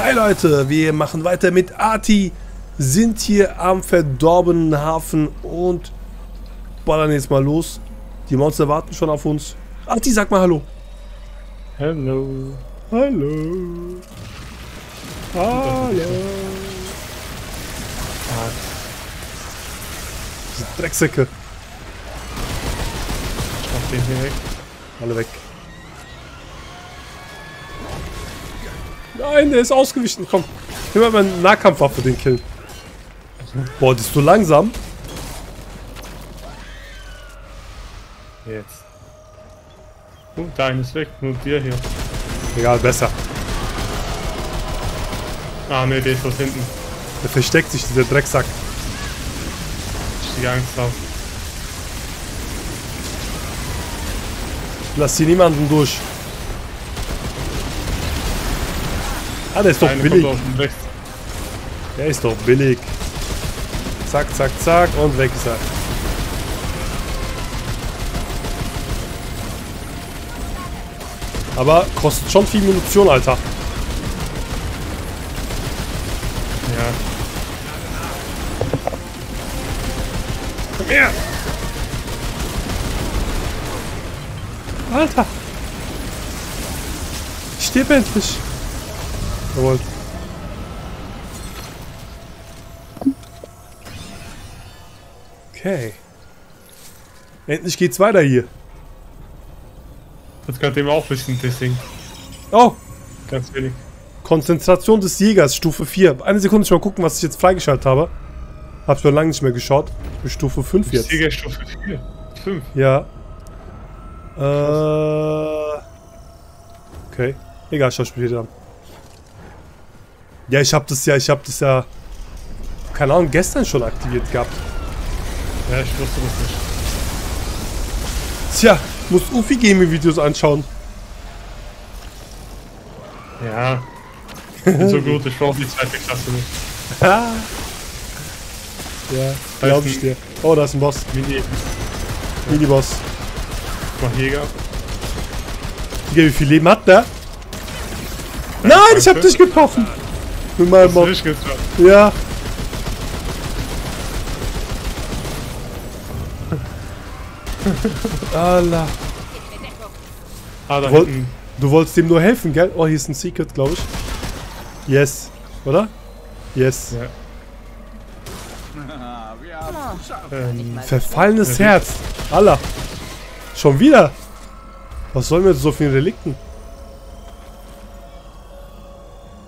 Hi Leute, wir machen weiter mit Arti, sind hier am verdorbenen Hafen und ballern jetzt mal los. Die Monster warten schon auf uns. Arti, sag mal Hallo. Hallo. Hallo. Hallo. Drecksäcke. Schnapp den hier weg. Alle weg. Nein, der ist ausgewichen. Komm, nimm mal meine Nahkampfwaffe, den killen. Boah, die ist so langsam. Jetzt. Oh, dein ist weg. Nur dir hier. Egal, besser. Ah, ne, der ist dort hinten. Der versteckt sich, dieser Drecksack. Ich die Angst auf. Lass hier niemanden durch. Ah, der ist doch Eine billig. Der ist doch billig. Zack, zack, zack und weg ist er. Aber kostet schon viel Munition, Alter. Ja. Komm her! Alter! Stirb endlich! Jawohl. Okay. Endlich geht's weiter hier. Das könnte ihm auch wissen, das Ding. Oh! Ganz wenig. Konzentration des Jägers, Stufe 4. Eine Sekunde, ich mal gucken, was ich jetzt freigeschaltet habe. Hab schon lange nicht mehr geschaut. Bin Stufe 5 jetzt. Siegerstufe 4. 5. Ja. Äh. Okay. Egal, schau später an. Ja, ich hab das ja, ich hab das ja. Keine Ahnung, gestern schon aktiviert gehabt. Ja, ich wusste das nicht. Tja, muss Ufi Gaming Videos anschauen. Ja. So gut, ich brauche die zweite Klasse nicht. ja, glaub ich dir. Oh, da ist ein Boss. Mini, Mini-Boss. mach Jäger. Digga, wie viel Leben hat der? Nein, ich hab dich getroffen. Mit meinem du getroffen? Ja. Allah. Ah, da Woll- hinten. Du wolltest dem nur helfen, gell? Oh, hier ist ein Secret, glaube ich. Yes. Oder? Yes. Ja. Ähm, Verfallenes Herz. Allah. Schon wieder. Was sollen wir mit so vielen Relikten?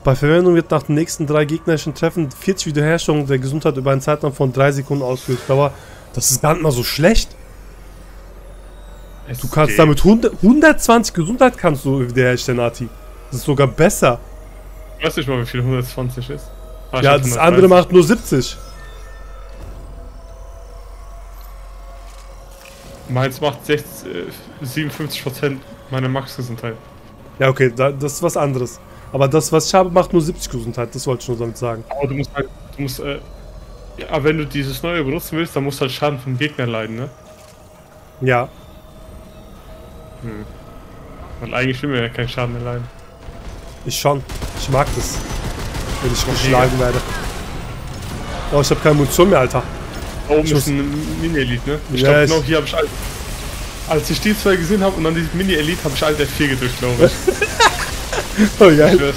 Bei Verwendung wird nach den nächsten drei gegnerischen Treffen 40 Wiederherstellung der Gesundheit über einen Zeitraum von 3 Sekunden ausgelöst. Aber das ist gar nicht mal so schlecht. Du kannst damit 100, 120 Gesundheit kannst du wiederherstellen, Ati. Das ist sogar besser. Ich weiß nicht mal, wie viel 120 ist. Ah, Ja, das 130. andere macht nur 70. Meins macht 60, äh, 57% meiner Max-Gesundheit. Ja, okay, da, das ist was anderes. Aber das, was ich habe, macht nur 70 Gesundheit. Das wollte ich nur damit sagen. Aber du musst halt, du musst, äh, ja, wenn du dieses neue benutzen willst, dann musst du halt Schaden vom Gegner leiden, ne? Ja. Weil eigentlich will man ja keinen Schaden mehr leiden. Ich schon. Ich mag das. Wenn ich geschlagen werde. Oh, ich habe keine Munition mehr, Alter. Da oben Ich ist muss- ein Mini-Elite, ne? Ich Ja, glaube, genau hier habe ich. Als ich die zwei gesehen habe und dann dieses Mini-Elite, habe ich Alt F4 gedrückt, glaube ich. Oh, Ich geil.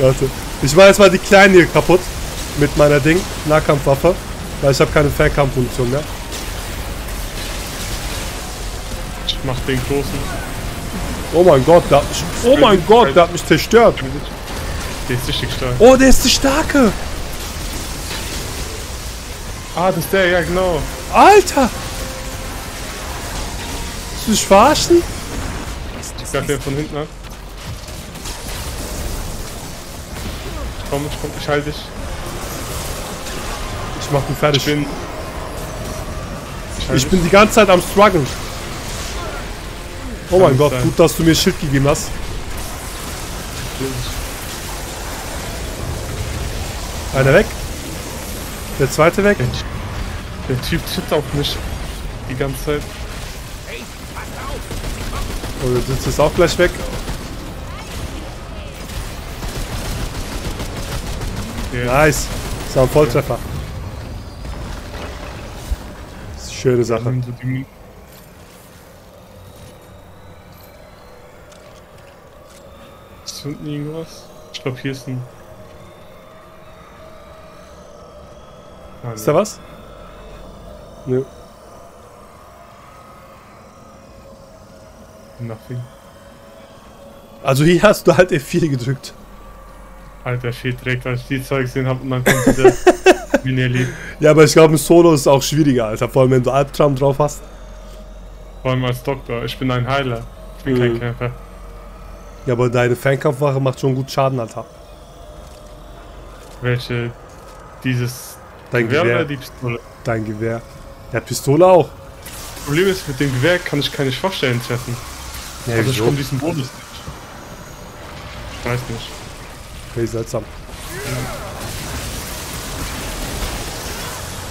Warte. Ich mache jetzt mal die kleinen hier kaputt. Mit meiner Ding. Nahkampfwaffe. Weil ich habe keine Fernkampfmunition mehr. Ich mach den großen. Oh mein Gott, der hat mich, Oh mein Gott, der hat mich zerstört. Der ist richtig stark. Oh, der ist die Starke. Ah, das ist der, ja genau. Alter. Willst du dich verarschen? Ich greif den von hinten an. Komm, ich komm, ich halte dich. Ich mach ihn fertig. Ich bin. Ich, Ich bin die ganze Zeit am struggeln. Oh mein Gott, sein. gut, dass du mir Schild gegeben hast. Einer weg. Der zweite weg. Der, der Typ tippt auf mich die ganze Zeit. Oh, jetzt auch gleich weg. Okay. Nice. Das war ein Volltreffer. Das ist eine schöne Sache. Ist unten irgendwas? Ich glaube, hier ist ein. Ah, Ist da was? Nö. Nothing. Also hier hast du halt F4 gedrückt. Alter, shit, direkt als ich die Zeug gesehen habe und dann kommt dieser Minelli. Ja, aber ich glaube, im Solo ist auch schwieriger, Alter. Vor allem, wenn du Albtraum drauf hast. Vor allem als Doktor. Ich bin ein Heiler. Ich bin kein Mhm. Kämpfer. Ja, aber deine Fernkampfwache macht schon gut Schaden, Alter. Welche? Dieses Dein Gewehr oder Gewehr. die Pistole? Dein Gewehr. Ja, Pistole auch. Problem ist, mit dem Gewehr kann ich keine Schwachstellen treffen. Ja, also ich komme diesen Bonus nicht. Ich weiß nicht. Okay, seltsam.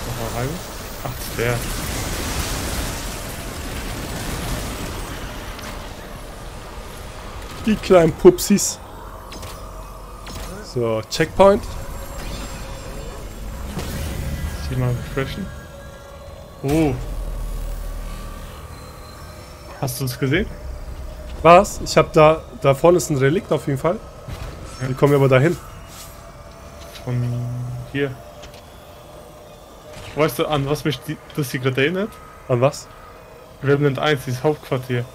Nochmal rein. Ach, der. Die kleinen Pupsis. So, Checkpoint. Hier mal refreshen. Oh. Hast du es gesehen? Was? Ich hab da, da vorne ist ein Relikt auf jeden Fall. Ja. Wie kommen wir aber dahin? Von hier. Weißt du, an was mich die, das hier gerade erinnert? An was? Remnant 1, dieses Hauptquartier.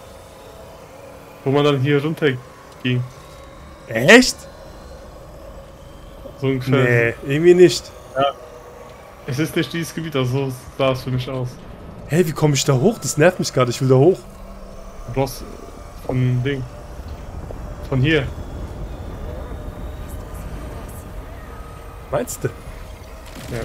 Wo man dann hier runter ging. Echt? So ungefähr. Nee, irgendwie nicht. Es ist nicht dieses Gebiet, also so sah es für mich aus. Hey, wie komme ich da hoch? Das nervt mich gerade. Ich will da hoch. Du brauchst von Ding. Von hier. Meinst du? Ja.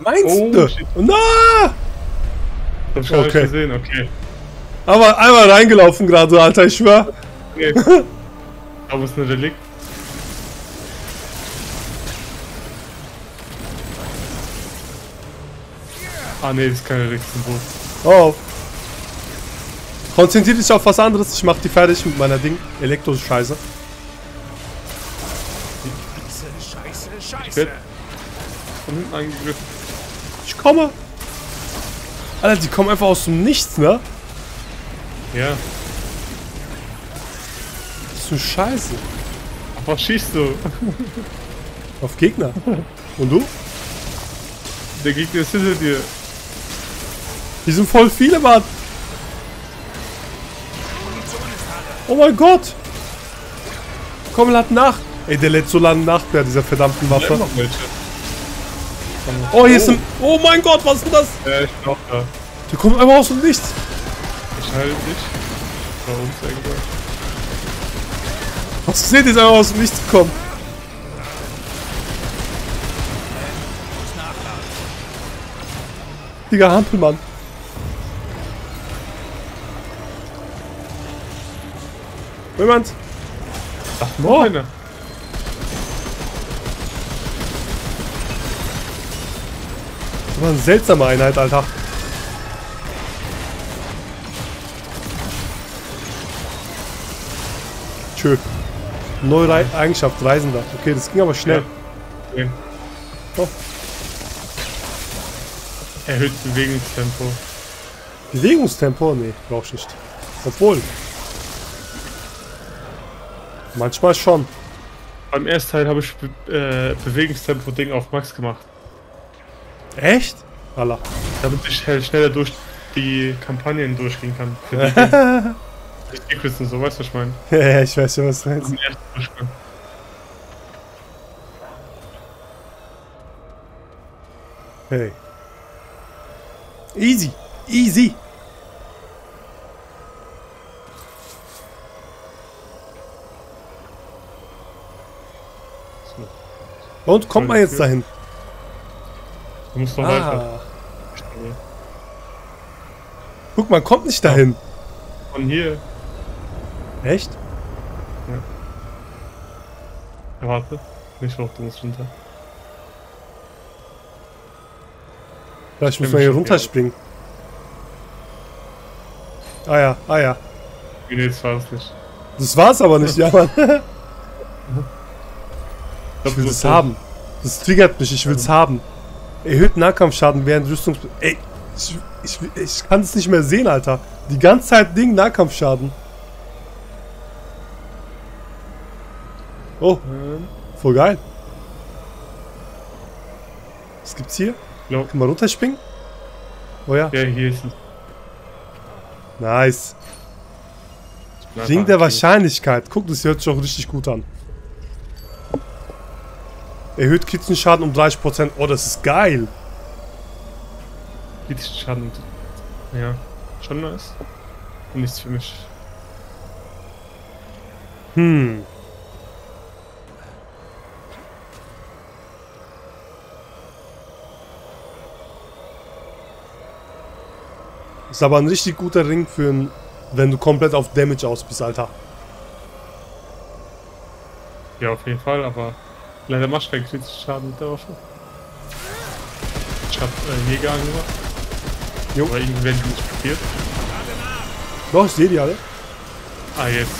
Meinst Oh, du? shit. Na! Hab ich Okay. gesehen, okay. Aber einmal reingelaufen gerade, Alter, ich schwör. okay. Aber es ist ein Relikt. Ah ne, das ist kein Relikt-Symbol. Oh. Konzentrier dich auf was anderes. Ich mach die fertig mit meiner Ding. Elektro-Scheiße. Ich werd von hinten angegriffen. Ich komme. Alter, die kommen einfach aus dem Nichts, ne? Ja. Das ist eine Scheiße. Auf was schießt du? Auf Gegner. Und du? Der Gegner ist hinter dir. Die sind voll viele, Mann. Oh mein Gott. Komm, lad nach. Ey, der lädt so lange nach bei dieser verdammten Da Waffe. Oh, hier ist ein... Oh mein Gott, was ist denn das? Ja, ich bin auch da. Die kommen einfach aus dem Nichts. Ich halte dich. Bei uns irgendwo. Was seht ihr, ist einfach aus dem Nichts gekommen. Digga, Hampelmann. Jemand? Ach, noch Oh. Das war eine seltsame Einheit, Alter. Tschö. Neue Rei Eigenschaft, Reisender. Okay, das ging aber schnell. Okay. Oh. Erhöht Bewegungstempo. Bewegungstempo? Nee, brauch ich nicht. Obwohl. Manchmal schon. Beim ersten Teil habe ich Be äh, Bewegungstempo-Ding auf Max gemacht. Echt? Allah. Damit ich halt schneller durch die Kampagnen durchgehen kann. Die, Secrets und so, weißt du, was ich meine? Ja, ich weiß schon, was du meinst. Hey. Easy. Easy. Und kommt man jetzt dahin? du musst noch weiter. Ah. Guck, man kommt nicht dahin. Von hier. Echt? Ja, warte. Nicht hoch, du musst runter. Vielleicht muss Ja, man hier runterspringen. Ah ja, ah ja. Nee, das war es nicht. Das war's aber nicht, ja, Mann. Ich Ich will es haben. Das triggert mich, ich will es haben. Erhöht Nahkampfschaden während Rüstungs... Ey, ich, ich, ich kann es nicht mehr sehen, Alter. Die ganze Zeit Ding Nahkampfschaden. Oh, voll geil. Was gibt's hier? Ja, Kann man runterspringen? Oh ja, ja, hier ist es. nice. Da, der. Wahrscheinlichkeit. Guck, das hört sich auch richtig gut an. Erhöht Kitzenschaden um 30%. Oh, das ist geil. Geht Schaden. Ja, schon nice. Nichts für mich. Hm. Ist aber ein richtig guter Ring für ein, wenn du komplett auf Damage aus bist, Alter. Ja, auf jeden Fall, aber leider machst du keinen kritischen Schaden mit der Waffe. Ich hab äh, Jäger angemacht. Jo. Aber irgendwie werden die nicht kapiert. Doch, ich sehe die alle. Ah, jetzt.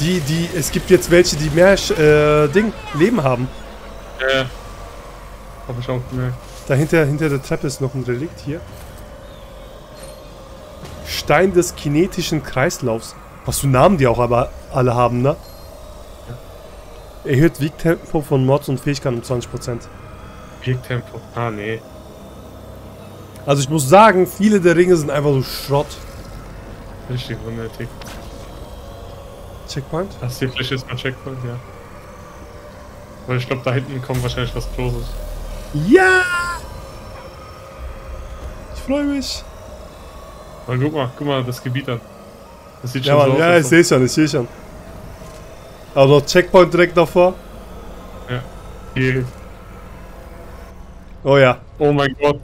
Die, die, es gibt jetzt welche, die mehr äh, Ding, Leben haben. Äh. Hab ich auch gemerkt. Dahinter, hinter der Treppe ist noch ein Relikt hier. Stein des kinetischen Kreislaufs. Was für Namen die auch aber alle haben, ne? Erhöht Wiegtempo von Mods und Fähigkeiten um 20%. Wirktempo. Ah, nee. Also ich muss sagen, viele der Ringe sind einfach so Schrott. Richtig unnötig. Checkpoint? Das hier vielleicht ist mal Checkpoint, ja. Weil ich glaube, da hinten kommt wahrscheinlich was Großes. Ja! Ich freue mich. Aber guck mal, guck mal das Gebiet an. Das sieht Ja, schon Mann, so ja, aus. ich als ob- sehe schon, ich sehe schon. Aber noch Checkpoint direkt davor. Hier. Oh ja. Oh mein Gott.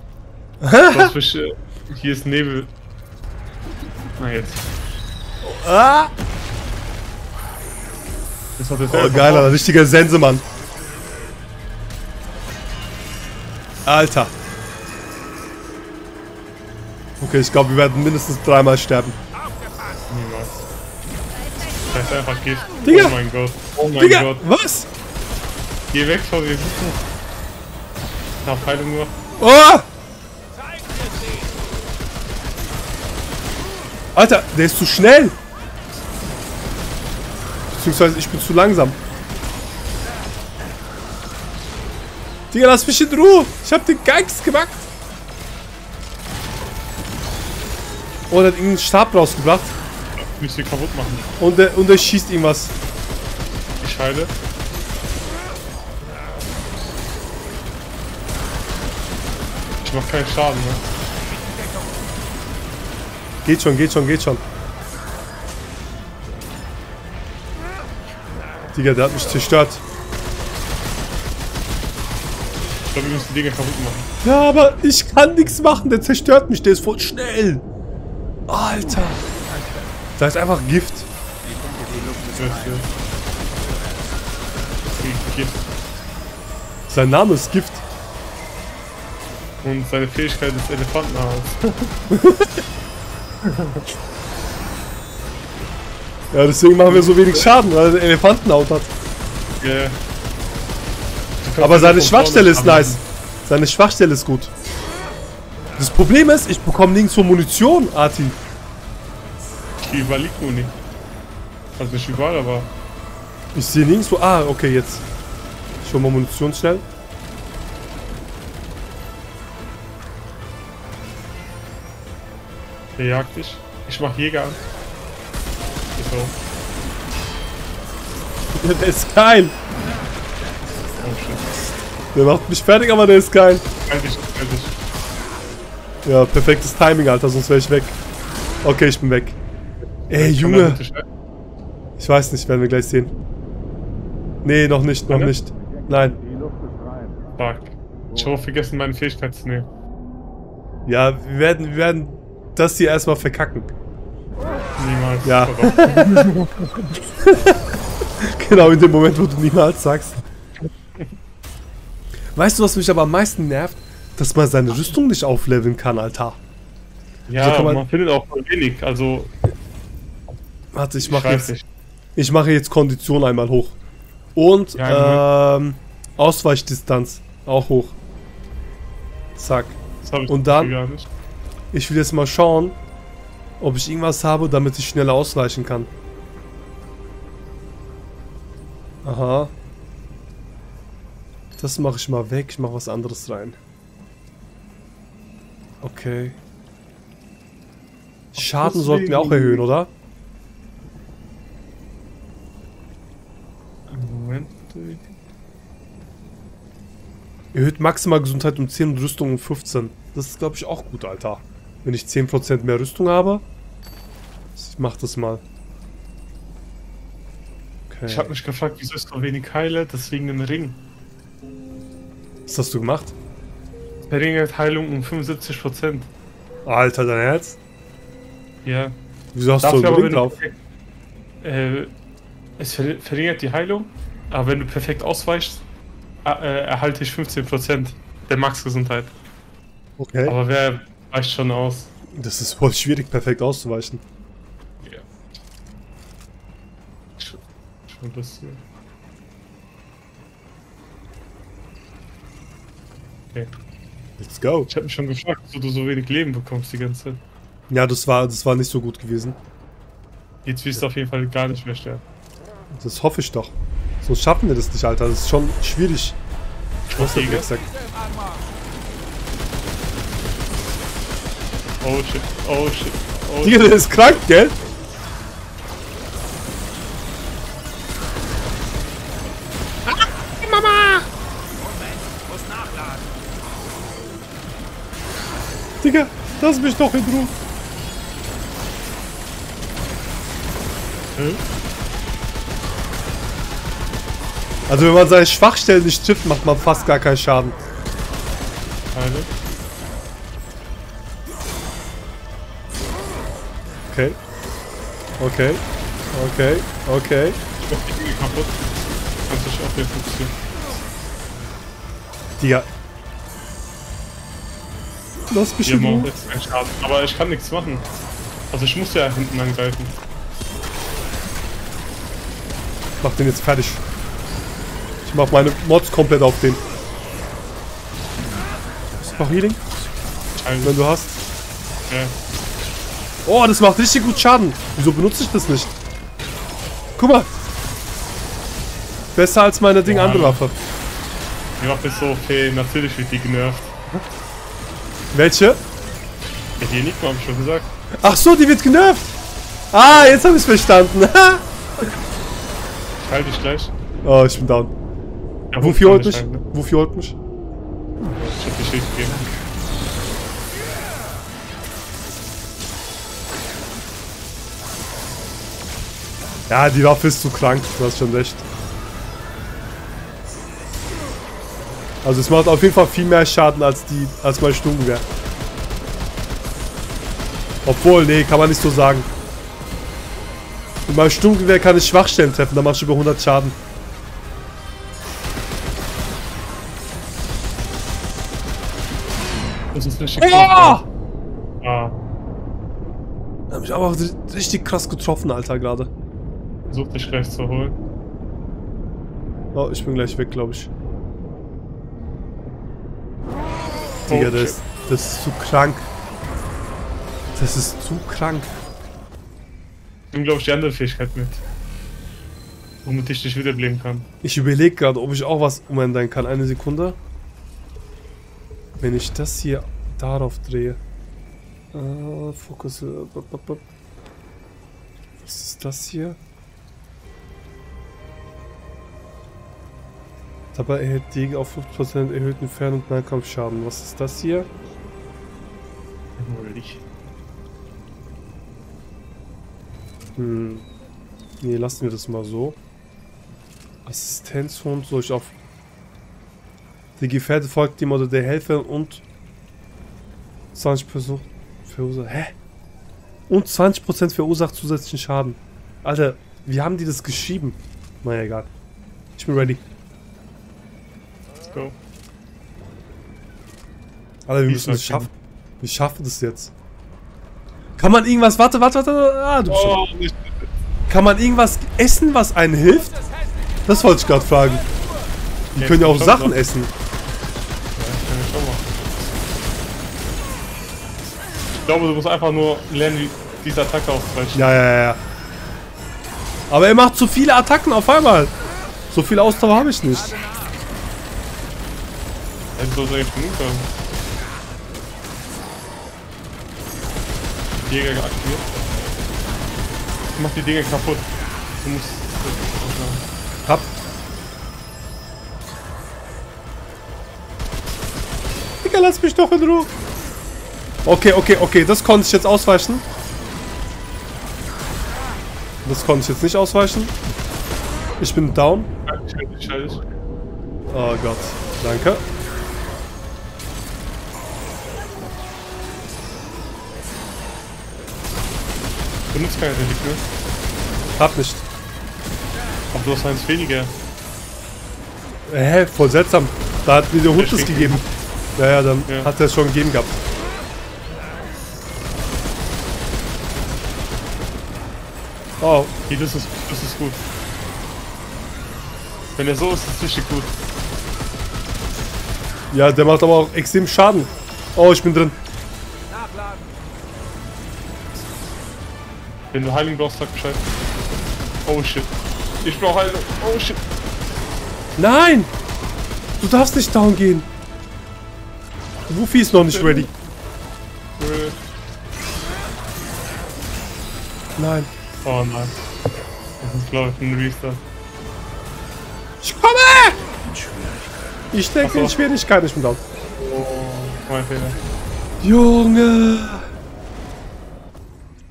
Was für Hier ist Nebel. Na jetzt. Ah! Das hat jetzt Oh, geiler, richtiger Sensemann. Alter. Okay, ich glaube, wir werden mindestens dreimal sterben. Ist einfach Gift. Digga! Oh mein Gott. Oh mein Digga, Gott. was? Geh weg von mir. Nach Heilung nur. Oh! Alter, der ist zu schnell. Beziehungsweise ich bin zu langsam. Digga, lass mich in Ruhe. Ich hab den Geist gemacht. Oh, der hat irgendeinen Stab rausgebracht. Mich hier kaputt machen. Und der, und der schießt irgendwas. Ich heile. Ich mach keinen Schaden, ne? Geht schon, geht schon, geht schon. Digga, der hat mich zerstört. Ich glaube, wir müssen die Dinge kaputt machen. Ja, aber ich kann nichts machen. Der zerstört mich. Der ist voll schnell. Alter. Da ist einfach Gift. Gift. Sein Name ist Gift. Und seine Fähigkeit ist Elefantenhaus. Ja, deswegen machen wir so wenig Schaden, weil er Elefantenhaut hat. Kannst Aber seine Schwachstelle ist nice. Seine Schwachstelle ist gut. Das Problem ist, ich bekomme nirgendwo Munition, Arti. Hier überall liegt Muni. Also nicht überall, aber Ich sehe nirgendwo. Ah, okay, jetzt. Schon mal Munition schnell. der jagt dich. Ich mach Jäger an. So. Der ist geil. Oh shit. Der macht mich fertig, aber der ist geil. Halt dich, halt. Ja, perfektes Timing, Alter, sonst wäre ich weg. Okay, ich bin weg. Ey, Kann man Junge. Ich weiß nicht, werden wir gleich sehen. Nee, noch nicht, noch nicht. Nein. Fuck. Ich habe vergessen, meine Fähigkeit zu nehmen. Ja, wir werden, wir werden das hier erstmal verkacken. Niemals. Ja. Genau in dem Moment, wo du niemals sagst. Weißt du, was mich aber am meisten nervt? Dass man seine Rüstung nicht aufleveln kann, Alter. Ja, So kann man- man, findet auch voll wenig. Also, Warte, ich mache jetzt, ich mache jetzt Kondition einmal hoch. Und Ja, ähm, Ausweichdistanz auch hoch. Zack. Und dann-. Ich will jetzt mal schauen, ob ich irgendwas habe, damit ich schneller ausweichen kann. Aha. Das mache ich mal weg. Ich mache was anderes rein. Okay. Schaden sollten wir auch erhöhen, oder? Moment. Erhöht maximal Gesundheit um 10 und Rüstung um 15. Das ist, glaube ich, auch gut, Alter. Wenn ich 10% mehr Rüstung habe. Ich mach das mal. Okay. Ich habe mich gefragt, wieso ist so wenig Heile? Deswegen den Ring. Was hast du gemacht? Der Ring hat Heilung um 75%. Alter, dein Herz? Ja. Wieso hast Dafür du einen Ring drauf? äh, es ver verringert die Heilung, aber wenn du perfekt ausweichst, äh, äh, erhalte ich 15% der Max-Gesundheit. Okay. Aber wer weicht schon aus? Das ist voll schwierig, perfekt auszuweichen. Ja. Schon, schon das hier. Okay. Let's go. Ich habe mich schon gefragt, wieso du so wenig Leben bekommst die ganze Zeit. Ja, das war, das war nicht so gut gewesen. Jetzt wirst du auf jeden Fall gar nicht mehr sterben. Das hoffe ich doch. Sonst schaffen wir das nicht, Alter. Das ist schon schwierig. Was Okay, gell? gesagt? Oh shit, oh shit, oh Digga, der ist krank, gell? Digga, lass mich doch in Ruhe. Hm? Also wenn man seine Schwachstellen nicht trifft, macht man fast gar keinen Schaden. Okay. Okay. Okay. Okay. Ich mach die Dinge kaputt. Kannst dich auf den fokussieren. Digga. Lass mich auch Ruhe. jetzt keinen Schaden. Aber ich kann nichts machen. Also ich muss ja hinten angreifen. Mach den jetzt fertig. Ich mach meine Mods komplett auf den. Mach Healing, wenn du hast. Ja. Oh, das macht richtig gut Schaden. Wieso benutze ich das nicht? Guck mal. Besser als meine Ding Boah. andere Waffe. Die Waffe ist so okay, natürlich wird die genervt. Welche? Ja, die Enigma hab ich schon gesagt. Ach so, die wird genervt. Ah, jetzt habe ich verstanden. Ich halte dich gleich. oh, ich bin down. Ja, Wofür holt ich mich? halten. Wofür holt mich? Ich hab dich Schild gegeben. Ja, die Waffe ist zu krank. Du hast schon recht. Also es macht auf jeden Fall viel mehr Schaden als die als mein Sturmgewehr. Obwohl, nee, kann man nicht so sagen. Mit meinem Sturmgewehr kann ich Schwachstellen treffen, da machst du über 100 Schaden. Das ist richtig Oh! Ah, Da hab ich aber richtig krass getroffen, Alter, gerade. versuch dich gleich zu holen. Oh, ich bin gleich weg, glaube ich. Digga, Oh, das, shit. das ist zu krank. Das ist zu krank. Nimm, glaube ich, die andere Fähigkeit mit. Womit ich dich wiederbeleben kann. Ich überlege gerade, ob ich auch was umändern kann. Eine Sekunde. Wenn ich das hier darauf drehe. Äh, Fokus. äh. Was ist das hier? Dabei erhält die auf 5% erhöhten Entfernung Nahkampfschaden. Was ist das hier? Nicht. Hm. Nee, lassen wir das mal so. Assistenzhund soll ich auf. Die Gefährte folgt dem oder der Helfer und 20 Person verursacht. Hä? Und 20% verursacht zusätzlichen Schaden. Alter, wie haben die das geschrieben? Naja, egal. Ich bin ready. Let's go. Alter, wir Ich müssen es schaffen. Wir schaffen das jetzt. Kann man irgendwas... Warte, warte, warte. Ah, du bist Oh, nicht. Kann man irgendwas essen, was einen hilft? Das wollte ich gerade fragen. Die können ja auch Sachen essen. Glaube, du musst einfach nur lernen, wie diese Attacke auszuweichen. Ja, ja, ja. Aber er macht zu viele Attacken auf einmal. So viel Ausdauer habe ich nicht. Soll es eigentlich genug haben. Jäger aktiviert. Mach die Dinge kaputt. Du musst. Hab. Digga, lass mich doch in Ruhe. Okay, okay, okay. Das konnte ich jetzt ausweichen. Das konnte ich jetzt nicht ausweichen. Ich bin down. Oh Gott. Danke. Benutzt keine Relikt, ne? Hab nicht. Aber du hast eins weniger. Hä, voll seltsam. Da hat mir der Hund stinkt. gegeben. Ja, ja, dann Ja. hat er es schon gegeben gehabt. Oh, Hier, das ist, das ist gut. Wenn er so ist, ist es richtig gut. ja, der macht aber auch extrem Schaden. Oh, ich bin drin. Wenn du Heilung brauchst, sag Bescheid. Oh shit. Ich brauch Heilung. Oh shit. Nein! Du darfst nicht down gehen. Wuffy ist noch nicht ready. Äh, Nein. Oh nein. Das ist glaube ich ein Restart. Ich komme! Ich denke so. in Schwierigkeiten, ich bin down. Oh, mein Fehler. Junge!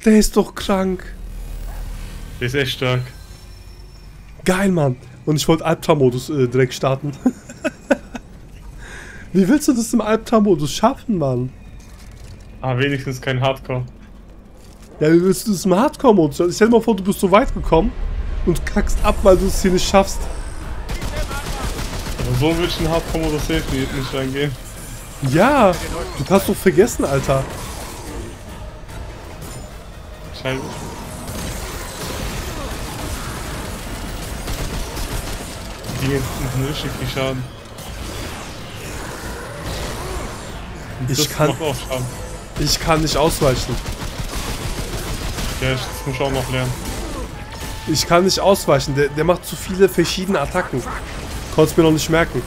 Der ist doch krank. Der ist echt stark. Geil, Mann. Und ich wollte Albtraum-Modus äh, direkt starten. Wie willst du das im Albtraum-Modus schaffen, Mann? Ah, wenigstens kein Hardcore. Ja, du das im Hardcore-Modus? Stell dir mal vor, du bist so weit gekommen und kackst ab, weil du es hier nicht schaffst. Aber so würde ich in Hardcore-Modus safe nicht nicht reingehen. Ja, du kannst doch vergessen, Alter. Scheiße. Die machen richtig viel Schaden. Und Ich das kann- auch Schaden. Ich kann nicht ausweichen. Ja, ich- das muss ich auch noch lernen. Ich kann nicht ausweichen. Der, der macht zu viele verschiedene Attacken. Konntest mir noch nicht merken.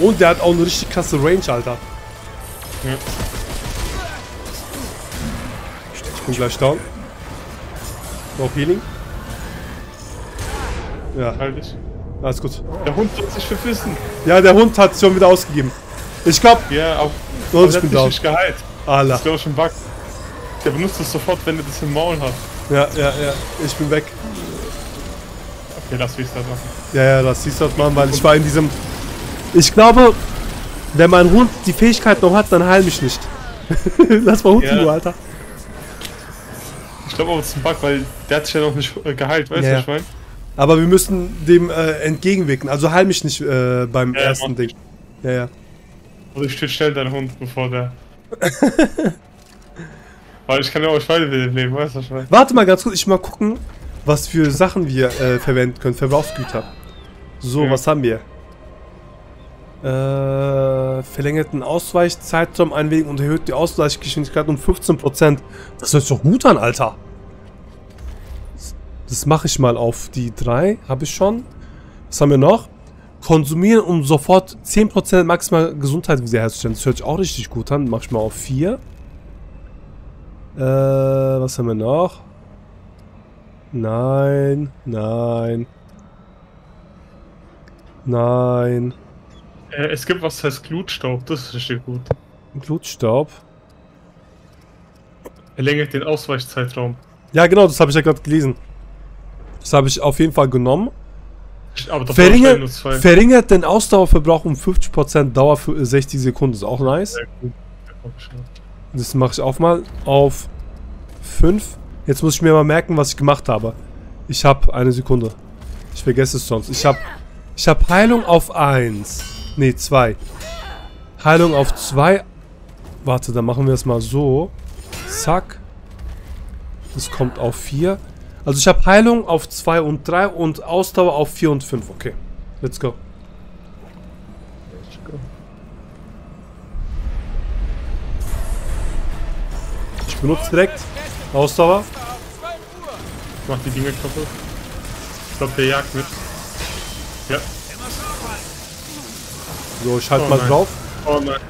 Und der hat auch eine richtig krasse Range, Alter. Ja. Ich bin gleich down. Noch Healing. Ja, Halt dich. alles gut. Der Hund soll sich verpissen. Ja, der Hund hat schon wieder ausgegeben. Ich glaube, Ja, aber, Hat dich down. nicht geheilt. Allah. Das ist glaube ich ein Bug. Der benutzt es sofort, wenn er das im Maul hat. Ja, ja, ja. Ich bin weg. Okay, lass das machen. Ja, ja, du halt, Mann, weil ich war in diesem... Ich glaube, wenn mein Hund die Fähigkeit noch hat, dann heil mich nicht. Lass mal Hund Ja. Ruhe, Alter. Ich glaube aber, es ist ein Bug, weil der hat sich ja noch nicht äh, geheilt, weißt Ja. du, ich meine? Aber wir müssen dem äh, entgegenwirken. Also heil mich nicht äh, beim Ja, ersten Ding. Ja, ja. Also ich stehe schnell deinen Hund, bevor der... weil ich kann ja auch nicht weiterleben, weißt du, meine? Warte mal ganz kurz, ich mal gucken, was für Sachen wir äh, verwenden können. Verbrauchsgüter. So, Ja. was haben wir? Äh, verlängerten Ausweichzeitraum einwegen und erhöht die Ausgleichsgeschwindigkeit um 15%. Das hört sich doch gut an, Alter. Das mache ich mal auf die 3. Habe ich schon. Was haben wir noch? Konsumieren, um sofort 10% maximal Gesundheit wiederherzustellen. Das hört sich auch richtig gut an. Mach ich mal auf 4. Äh, was haben wir noch? Nein, nein. Nein. Äh, es gibt was, das heißt Glutstaub, das ist richtig gut. Blutstaub. Verlängert den Ausweichzeitraum. Ja, genau, das habe ich ja gerade gelesen. Das habe ich auf jeden Fall genommen. Verringert, verringert den Ausdauerverbrauch um 50%, Dauer für äh, 60 Sekunden. Ist auch nice. Das mache ich auch mal auf 5. Jetzt muss ich mir mal merken, was ich gemacht habe. Ich habe eine Sekunde. Ich vergesse es sonst. Ich habe Ich habe Heilung auf 1. Ne, 2. Heilung auf 2. Warte, dann machen wir es mal so. Zack. Das kommt auf 4. Also ich habe Heilung auf 2 und 3 und Ausdauer auf 4 und 5. Okay. Let's go. Let's go. Ich benutze direkt Ausdauer. Ich mach die Dinge kaputt. Ich glaube, der jagt mit. Ja. So, ich halte Oh mal nein. drauf. Oh nein.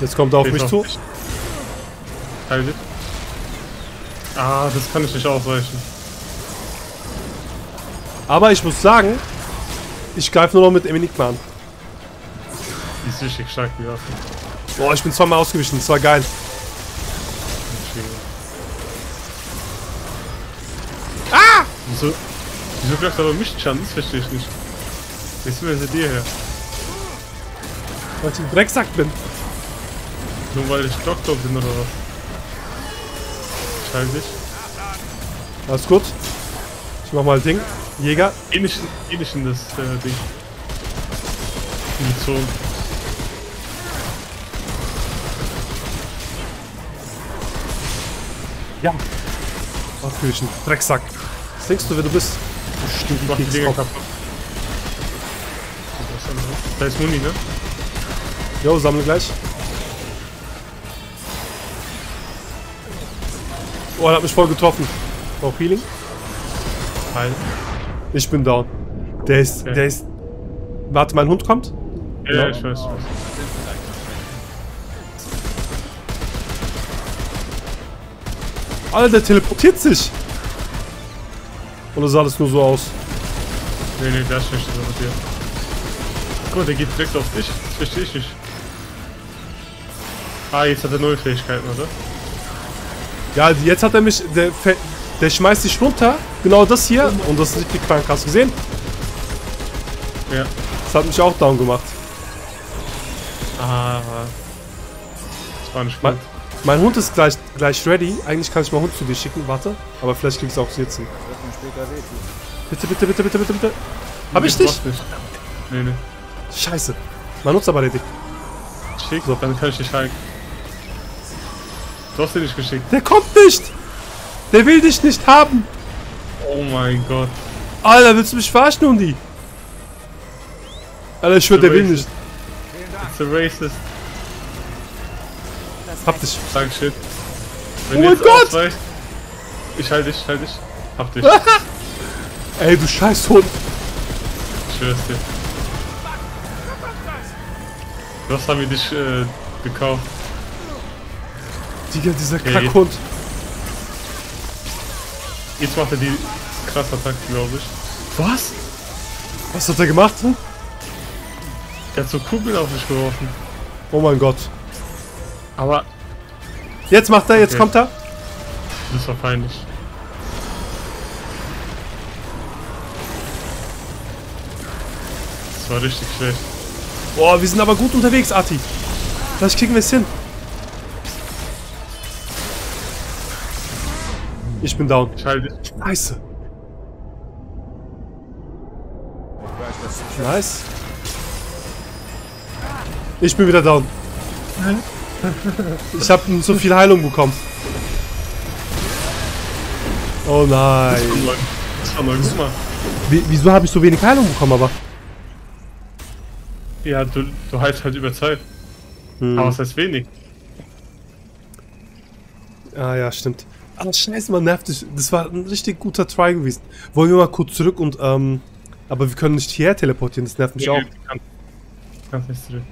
Jetzt kommt er auf Steht mich zu. nicht. Heil dich. Ah, das kann ich nicht ausweichen. Aber ich muss sagen, ich greife nur noch mit Enigma an. Die ist richtig stark, die Waffe. Boah, ich bin zweimal ausgewichen. Das war geil. Ah! Wieso, wieso greift aber mich nicht an? Das verstehe ich nicht. Jetzt will sie dir her. Weil ich ein Drecksack bin. Nur weil ich Doktor bin oder was? Scheiße. Alles gut. Ich mach mal Ding. Jäger. Nicht, eh nicht in das äh, Ding. In die Zone. Ja. Ausgewichen. Drecksack. Was denkst du, wer du bist? Du Ich mach die Dinger Stinkenkeks. kaputt. Da ist Muni, ne? Jo, sammle gleich. Oh, er hat mich voll getroffen. Auch Healing. Heil. Ich bin down. Der ist, Okay. der ist... Warte, mein Hund kommt. Ja, Ja. ich weiß. Alter, der teleportiert sich. Oder sah das nur so aus? Nee, nee, der ist nicht dir. Guck mal, der geht direkt auf dich. Das verstehe ich nicht. Ah, jetzt hat er neue Fähigkeiten, oder? Ja, jetzt hat er mich... Der, der schmeißt sich runter. Genau das hier. Und das ist richtig krank. Hast du gesehen? Ja. Das hat mich auch down gemacht. Ah. Das war nicht gut. Mein, mein Hund ist gleich, gleich ready. Eigentlich kann ich meinen Hund zu dir schicken. Warte. Aber vielleicht kriegst du auch jetzt hin. Bitte, bitte, bitte, bitte, bitte, bitte. Hab ich dich? Nee, nee. Scheiße. Mein Hund ist aber ready. Schick, So. dann kann ich dich heilen. Du hast den nicht geschickt. Der kommt nicht. Der will dich nicht haben. Oh mein Gott. Alter, willst du mich verarschen, Hundi? Alter, ich schwör, der will nicht. It's a racist. Hab dich. Dankeschön. Wenn Oh mein Gott! Ich halte dich, ich halte dich. Hab dich. Ey, du scheiß Hund. Ich schwör's dir. Was haben wir dich äh, gekauft? Digga, dieser Okay. Kackhund. Jetzt macht er die krasse Attacke, glaube ich. Was? Was hat er gemacht? Der hat so Kugeln auf mich geworfen. Oh mein Gott. Aber Jetzt macht er, jetzt Okay. kommt er. das war peinlich. Das war richtig schlecht. Boah, wir sind aber gut unterwegs, Ati. Vielleicht kriegen wir es hin. Ich bin down. Scheiße. Nice. Ich bin wieder down. Ich habe zu viel Heilung bekommen. Oh nein. Wie, wieso habe ich so wenig Heilung bekommen, aber? Ja, du, du heilst halt über Zeit. Hm. Aber es heißt wenig. Ah ja, stimmt. Aber scheiße, man nervt dich. Das war ein richtig guter Try gewesen. Wollen wir mal kurz zurück und, ähm... Aber wir können nicht hierher teleportieren, das nervt mich auch. Nee, du kannst, du kannst nicht zurück.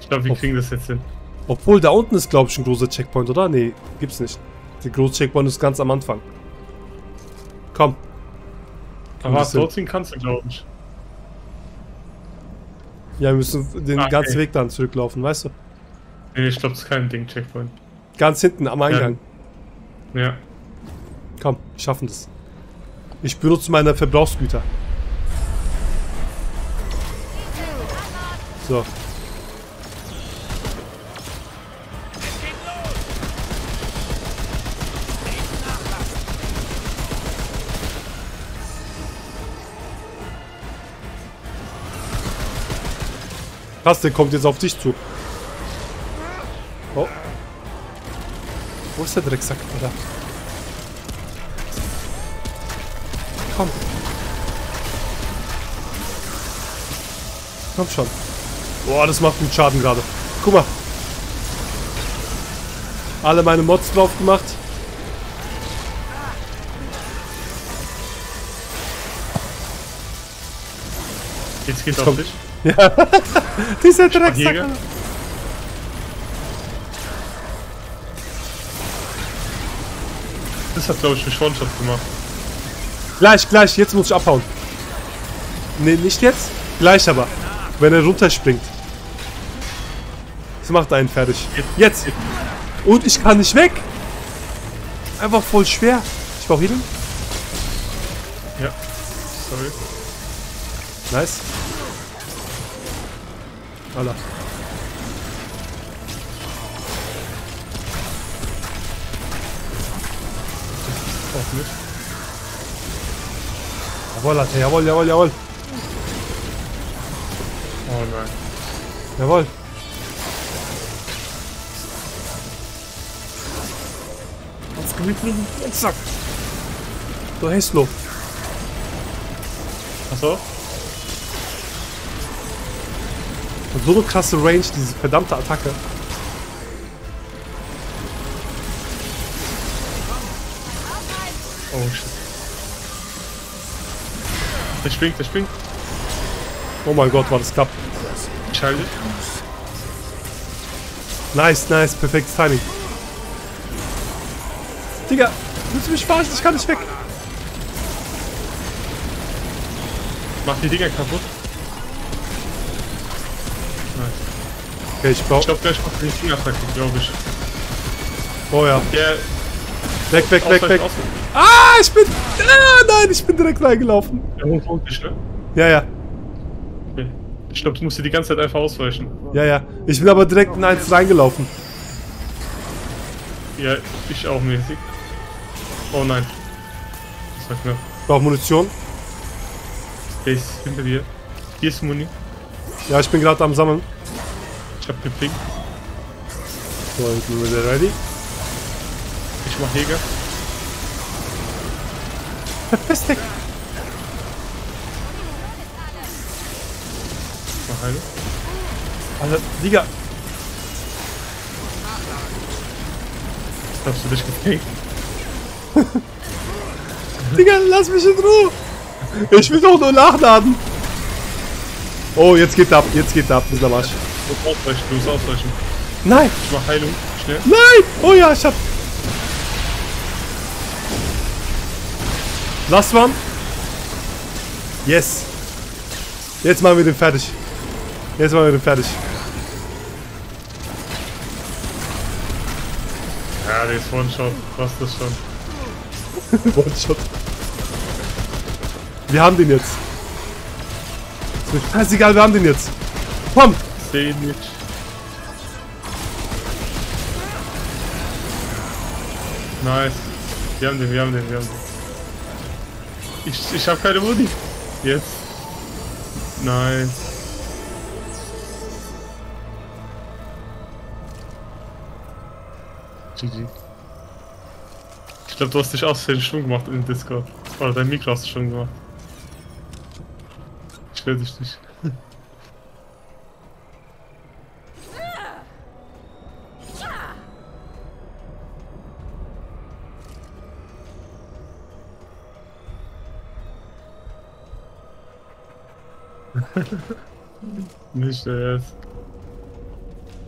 Ich glaube, wir Auf- kriegen das jetzt hin. Obwohl, da unten ist, glaube ich, ein großer Checkpoint, oder? Nee, gibt's nicht. Der große Checkpoint ist ganz am Anfang. Komm. Aber das hin? dorthin kannst du, glaube ich. Ja, wir müssen den Ah, ganzen okay. Weg dann zurücklaufen, weißt du? Nee, ich glaube, das ist kein Ding, Checkpoint. Ganz hinten am Eingang. Ja. Komm, wir schaffen das. Ich benutze meine Verbrauchsgüter. So. Der kommt jetzt auf dich zu. Oh. Wo ist der Drecksack, Alter? Komm. Komm schon. Boah, das macht gut Schaden gerade. Guck mal. Alle meine Mods drauf gemacht. Jetzt geht's auf dich. Ja. Dieser Drecksack. Das hat, glaube ich, einen One-Shot gemacht. Gleich, gleich. Jetzt muss ich abhauen. Nee, nicht jetzt. Gleich aber. Wenn er runterspringt. Das macht einen fertig. Jetzt. Und ich kann nicht weg. Einfach voll schwer. Ich brauche Healing. Ja. Sorry. Nice. Alter. Nicht. Jawohl, Alter. Jawohl, jawohl, jawohl. Oh nein. Jawohl. Auf gemütlichen Zack. Du Häslo. Achso? So eine krasse Range, diese verdammte Attacke. Der springt, der springt. Oh mein Gott, war das knapp. Ich halte. Nice, nice, perfektes Timing. Digga, willst du mich verarschen? Ich kann nicht weg. Mach die Dinger kaputt. Nice. Okay, ich Ich brauch. glaube, gleich macht die Fingertacke, glaube ich. Oh ja. Der Weg, weg, weg, weg. Ah, ich bin. Ah, nein, ich bin direkt reingelaufen. Hund holt dich, ne? Ja, ja. Okay. Ich glaube, du musst dir die ganze Zeit einfach ausweichen. Ja, ja. Ich bin aber direkt in eins reingelaufen. Ja, ich auch mäßig. Oh nein. Das war knapp. Ich brauch Munition. Der ist hinter dir. Hier ist Muni. Ja, ich bin gerade am Sammeln. Ich hab gepinkt. So, ich bin wieder ready. Ich mach Jäger. Verpiss dich. Ich mach Heilung. Alter, Digga. Hast du dich gepinkt? Digga, lass mich in Ruhe. Ich will doch nur nachladen. Oh, jetzt geht ab. Jetzt geht ab. Dieser Marsch. Du musst ausweichen, du musst ausweichen. Nein. Ich mach Heilung. Schnell. Nein! Oh ja, ich hab. Last one. Yes. Jetzt machen wir den fertig. Jetzt machen wir den fertig. Ja, der ist One-Shot. Was das schon. One-Shot. Wir haben den jetzt. Ist mir scheißegal, wir haben den jetzt. Komm! Seh ihn nicht. Nice. Wir haben den, wir haben den, wir haben den. Ich, ich hab keine Muni. Jetzt. Nice. GG. Ich glaube, du hast dich aus den Schwung gemacht in Discord. Oder dein Mikro hast du schon gemacht. Ich will dich nicht. Nicht jetzt.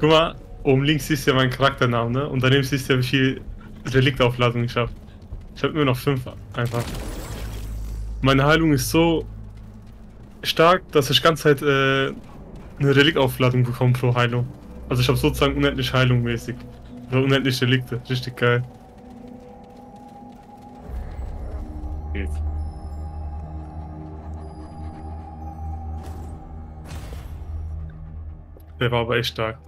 Guck mal, oben links du ja meinen Charakternamen, ne? Und daneben siehst du ja, wie viel Reliktaufladung ich habe. Ich habe nur noch 5 einfach. Meine Heilung ist so stark, dass ich ganz Zeit äh, eine Reliktaufladung bekomme pro Heilung. Also ich habe sozusagen unendlich Heilung mäßig. Oder unendlich Relikte. Richtig geil. Der war aber echt stark.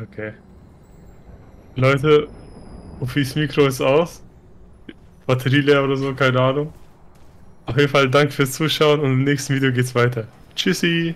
Okay. Leute, Office Mikro ist aus. Batterie leer oder so, keine Ahnung. Auf jeden Fall danke fürs Zuschauen und im nächsten Video geht's weiter. Tschüssi!